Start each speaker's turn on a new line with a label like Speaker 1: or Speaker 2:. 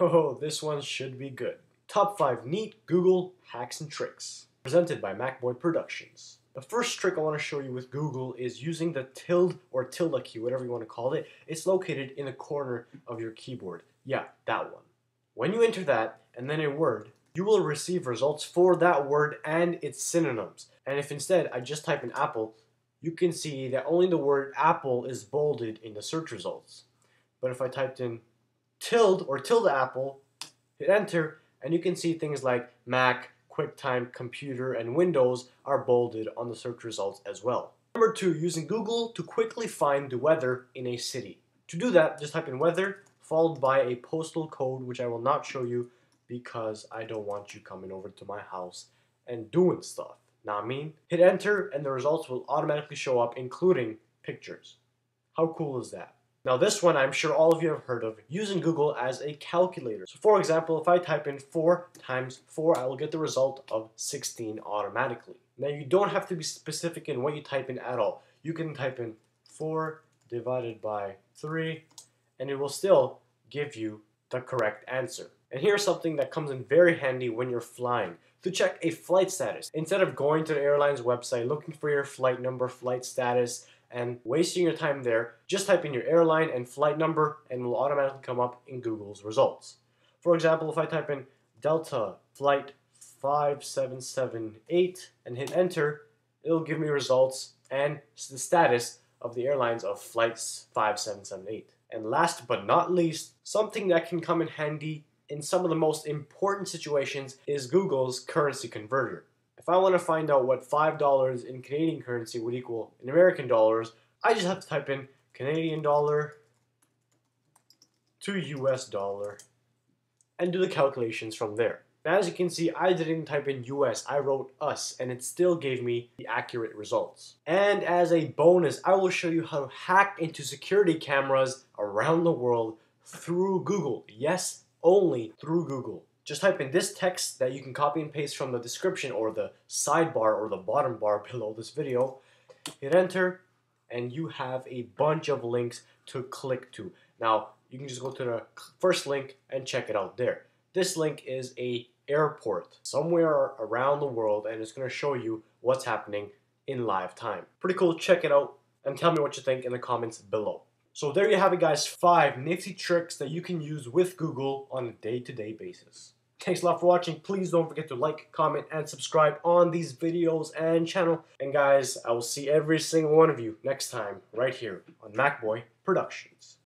Speaker 1: Oh, this one should be good. Top 5 neat Google hacks and tricks. Presented by MacBoy Productions. The first trick I want to show you with Google is using the tilde or tilde key, whatever you want to call it. It's located in the corner of your keyboard. Yeah, that one. When you enter that and then a word, you will receive results for that word and its synonyms. And if instead I just type in apple, you can see that only the word apple is bolded in the search results. But if I typed in tilde or tilde apple, hit enter, and you can see things like Mac, QuickTime, Computer, and Windows are bolded on the search results as well. Number two, using Google to quickly find the weather in a city. To do that, just type in weather, followed by a postal code, which I will not show you because I don't want you coming over to my house and doing stuff. Now I mean, hit enter and the results will automatically show up including pictures. How cool is that? Now this one I'm sure all of you have heard of, using Google as a calculator. So for example, if I type in 4 times 4, I will get the result of 16 automatically. Now you don't have to be specific in what you type in at all. You can type in 4 divided by 3 and it will still give you the correct answer. And here's something that comes in very handy when you're flying. To check a flight status, instead of going to the airline's website, looking for your flight number, flight status, and wasting your time there, just type in your airline and flight number and it will automatically come up in Google's results. For example, if I type in Delta Flight 5778 and hit enter, it'll give me results and the status of the airlines of flights 5778. And last but not least, something that can come in handy in some of the most important situations is Google's currency converter. If I want to find out what $5 in Canadian currency would equal in American dollars, I just have to type in Canadian dollar to US dollar and do the calculations from there. Now, as you can see, I didn't type in US, I wrote US, and it still gave me the accurate results. And as a bonus, I will show you how to hack into security cameras around the world through Google. Yes, only through Google. Just type in this text that you can copy and paste from the description or the sidebar or the bottom bar below this video. Hit enter, and you have a bunch of links to click to. Now, you can just go to the first link and check it out there. This link is a airport somewhere around the world and it's going to show you what's happening in live time. Pretty cool, check it out and tell me what you think in the comments below. So there you have it guys, five nifty tricks that you can use with Google on a day-to-day -day basis. Thanks a lot for watching. Please don't forget to like, comment, and subscribe on these videos and channel. And guys, I will see every single one of you next time right here on MacBoy Productions.